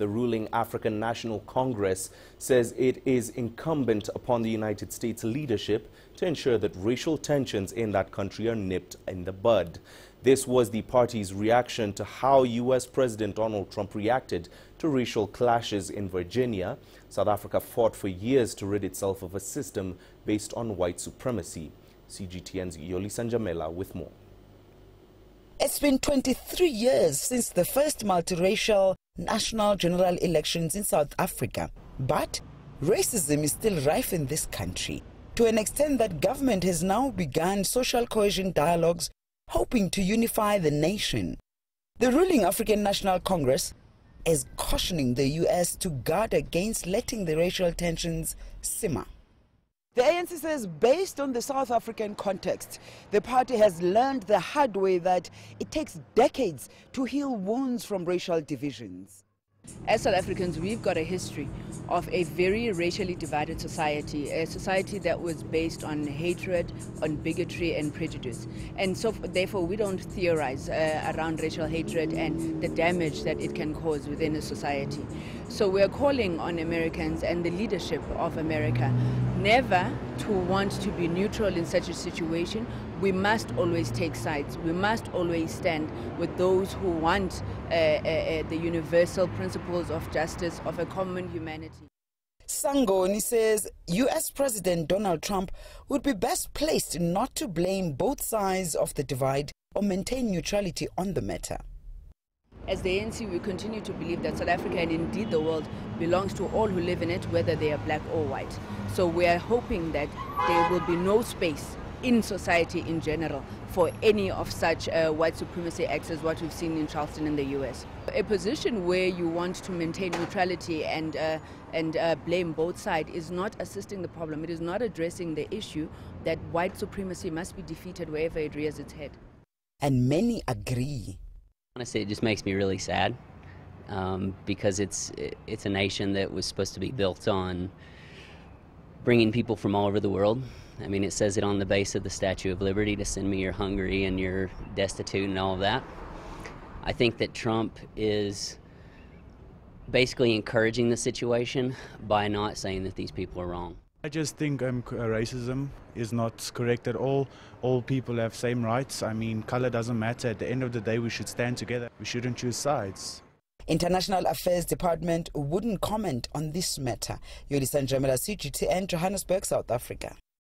The ruling African National Congress says it is incumbent upon the United States leadership to ensure that racial tensions in that country are nipped in the bud. This was the party's reaction to how U.S. President Donald Trump reacted to racial clashes in Virginia. South Africa fought for years to rid itself of a system based on white supremacy. CGTN's Yolisa Njamela with more. It's been 23 years since the first multiracial national general elections in South Africa. But racism is still rife in this country to an extent that government has now begun social cohesion dialogues hoping to unify the nation. The ruling African National Congress is cautioning the U.S. to guard against letting the racial tensions simmer. The ANC says, based on the South African context, the party has learned the hard way that it takes decades to heal wounds from racial divisions. As South Africans, we've got a history of a very racially divided society, a society that was based on hatred, on bigotry and prejudice. And so therefore we don't theorize uh, around racial hatred and the damage that it can cause within a society. So we're calling on Americans and the leadership of America never to want to be neutral in such a situation. We must always take sides. We must always stand with those who want uh, uh, uh the universal principles of justice, of a common humanity. Sangoni says US President Donald Trump would be best placed not to blame both sides of the divide or maintain neutrality on the matter. As the ANC, we continue to believe that South Africa and indeed the world belongs to all who live in it, whether they are black or white. So we are hoping that there will be no space in society in general for any of such uh, white supremacy acts as what we've seen in Charleston in the US. A position where you want to maintain neutrality and, uh, and uh, blame both sides is not assisting the problem. It is not addressing the issue that white supremacy must be defeated wherever it rears its head. And many agree. Honestly, it just makes me really sad um, because it's, it's a nation that was supposed to be built on bringing people from all over the world I mean, it says it on the base of the Statue of Liberty to send me you're hungry and you're destitute and all of that. I think that Trump is basically encouraging the situation by not saying that these people are wrong. I just think um, uh, racism is not correct at all. All people have same rights. I mean, color doesn't matter. At the end of the day, we should stand together. We shouldn't choose sides. International Affairs Department wouldn't comment on this matter. Yolisa Njamela, CGTN, Johannesburg, South Africa.